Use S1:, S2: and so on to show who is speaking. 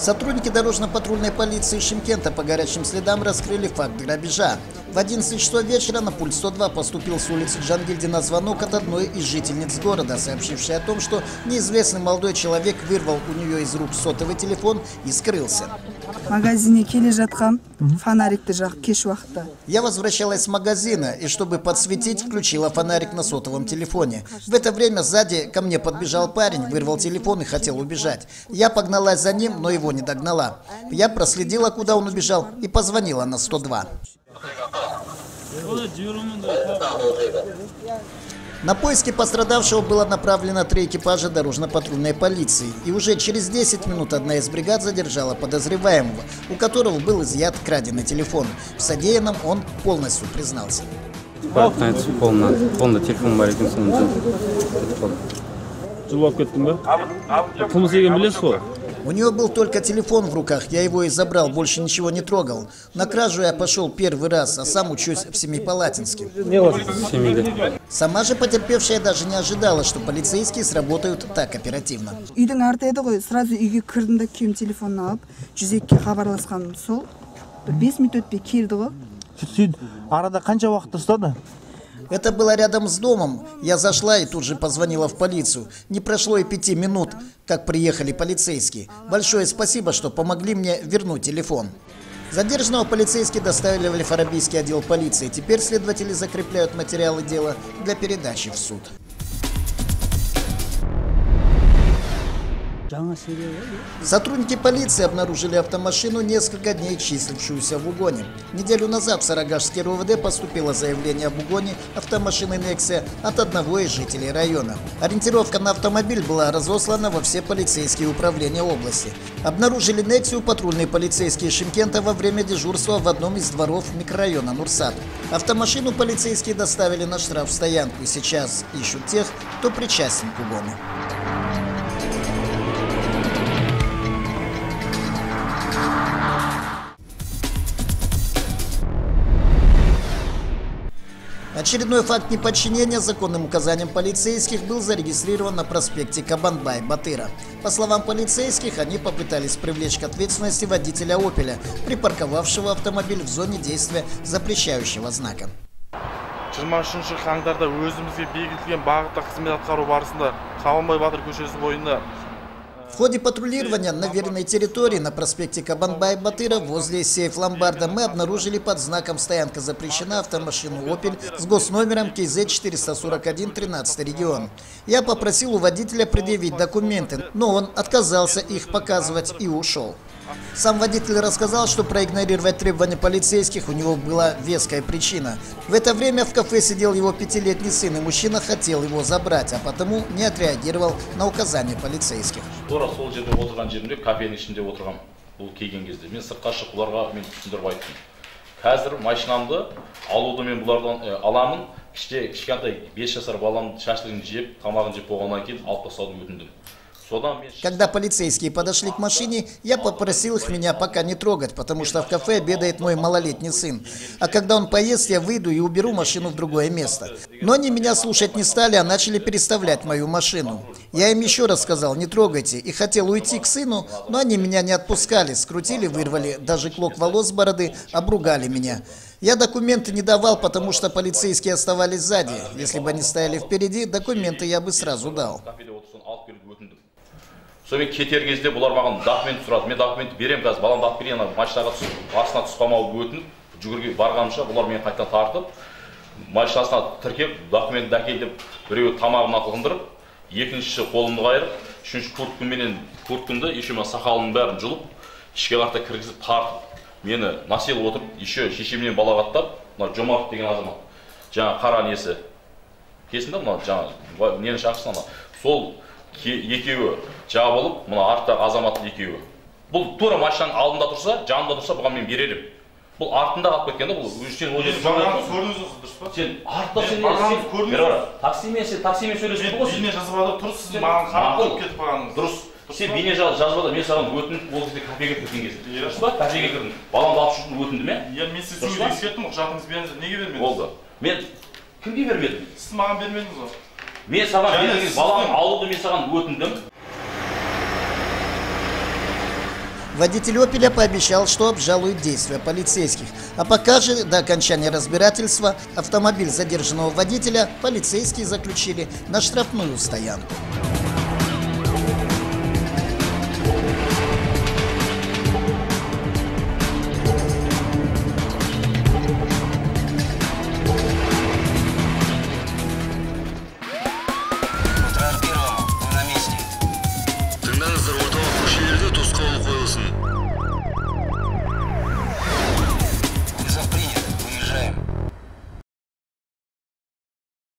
S1: Сотрудники дорожно-патрульной полиции Шимкента по горячим следам раскрыли факт грабежа. В 11 часов вечера на пульт 102 поступил с улицы Джангильдина звонок от одной из жительниц города, сообщившей о том, что неизвестный молодой человек вырвал у нее из рук сотовый телефон и скрылся.
S2: Магазинге келе жатқам фонарикті жағып кеш уақытта
S1: Я возвращалась с магазина и, чтобы подсветить, включила фонарик на сотовом телефоне. В это время сзади ко мне подбежал парень, вырвал телефон и хотел убежать. Я погналась за ним, но его не догнала. Я проследила, куда он убежал, и позвонила на 102. На поиски пострадавшего было направлено три экипажа дорожно-патрульной полиции. И уже через 10 минут одна из бригад задержала подозреваемого, у которого был изъят краденый телефон. В содеянном он полностью признался.
S3: бардым айтып қолымнан қолымда телефон бар екен соны жұлып қалдым
S4: жұлып алып кеттің ба қылмыс екенін білесіз ғой
S1: У него был только телефон в руках, я его и забрал, больше ничего не трогал. На кражу я пошел первый раз, а сам учусь в Семипалатинске.
S3: семейде
S1: Сама же потерпевшая даже не ожидала, что полицейские сработают так оперативно.
S2: үйдің арты еді ғой сразу үйге кірдім да күйеуім телефонын алып жүз екіге хабарласқаным сол бір бес минут өтпей келді ғой
S5: сен арада қанша уақыт ұстады
S1: Это было рядом с домом. Я зашла и тут же позвонила в полицию. Не прошло и пяти минут, как приехали полицейские. Большое спасибо, что помогли мне вернуть телефон. Задержанного полицейские доставили в Лефарабийский отдел полиции. Теперь следователи закрепляют материалы дела для передачи в суд. Сотрудники полиции обнаружили автомашину, несколько дней числившуюся в угоне. Неделю назад в Сарагашский РУВД поступило заявление об угоне автомашины «Нексия» от одного из жителей района. Ориентировка на автомобиль была разослана во все полицейские управления области. Обнаружили «Нексию» патрульные полицейские Шимкента во время дежурства в одном из дворов микрорайона Нурсад. Автомашину полицейские доставили на штрафстоянку и сейчас ищут тех, кто причастен к угону. Очередной факт неподчинения законным указаниям полицейских был зарегистрирован на проспекте Кабанбай-Батыра. По словам полицейских, они попытались привлечь к ответственности водителя «Опеля», припарковавшего автомобиль в зоне действия запрещающего знака.
S6: жиырма үшінші қаңтарда өзімізге бекітілген бағытта қызмет атқару барысында қабанбай батыр көшесі бойында
S1: в ходе патрулирования на веренной территории на проспекте Кабанбай-Батыра возле сейф-ломбарда мы обнаружили под знаком «Стоянка запрещена» автомашину «Опель» с госномером КЗ-441 13 регион. Я попросил у водителя предъявить документы, но он отказался их показывать и ушел. Сам водитель рассказал, что проигнорировать требования полицейских у него была веская причина. В это время в кафе сидел его пятилетний сын, и мужчина хотел его забрать, а потому не отреагировал на указания полицейских.
S7: тура сол жерде отырған жерімде кафенің ішінде отырғам бұл келген кезде мен сыртқа шығып бұларға мен түсіндіріп айттым қазір машинамды алуды мен бұлардан ә, аламын кіште кішкентай бес жасар баламның шашлығын жеп тамағын жеп болғаннан кейін алып тастауды өтіндім содан мен
S1: Когда полицейские подошли к машине, я попросил их меня пока не трогать, потому что в кафе обедает мой малолетний сын. А когда он поест, я выйду и уберу машину в другое место. Но они меня слушать не стали, а начали переставлять мою машину. Я им еще раз сказал, не трогайте, и хотел уйти к сыну, но они меня не отпускали, скрутили, вырвали даже клок волос с бороды, обругали меня. Я документы не давал, потому что полицейские оставались сзади. Если бы они стояли впереди, документы я бы сразу дал.
S7: Сонымен кетер кезде бұлар маған документ сұрады. Мен документті беремін қазір. Баламды алып келейін ана машинаға түсіп басына түсіп қалмауды өтініп жүгірге барғанымша бұлар мені қайтадан тартып машинасына тіркеп документті әкел деп біреуі тамағымнан қылғындырып екіншісі қолымды қайырып үшінші курткаменен курткамды еще мына сақалымның бәрін жұлып ішке қарата кіргізіп тартып мені насиловать отырып еще шешемнен балағаттап мына жомарт деген азамат жаңағы қара несі келсін да мына жаңағы нені шақырсын сол екеуі жабылып мына арттағы азамат екеуі. Бұл тура машинаның алдында тұрса жанында тұрса бұған мен берер едім бұл артында қалып кеткен да бұл. Сен ол жерде
S6: көрдіңіз. осы дұрыс па?
S7: Сен артта сен
S6: көрдіңіз.
S7: таксимен сен таксимен сөйлесіп ғой
S6: бейне алып тұрсыз сіз маған қарап тұрып кетіп қалғаныңыз.
S7: Дұрыс. Сен бейне жаз- жазып алып мен саған өтініп ол кезде кафеге кірген кезде.
S6: Иә.
S7: дұрыс па? Кафеге кірдім. Баламды алып шығып өтіндім иә
S6: иә мен сізді
S7: Дұрыс па?
S6: ескерттім ғой құжатыңызды беріңіз неге бермедіңіз?
S7: Болды. Мен кімге бермедім?
S6: Сіз маған бермедіңіз ғой.
S7: мен саған
S6: Және
S7: берген
S6: сіздің-
S7: баламды алуды мен саған өтіндім
S1: Водитель «Опеля» пообещал, что обжалует действия полицейских. А пока же, до окончания разбирательства, автомобиль задержанного водителя полицейские заключили на штрафную стоянку. Mm-hmm.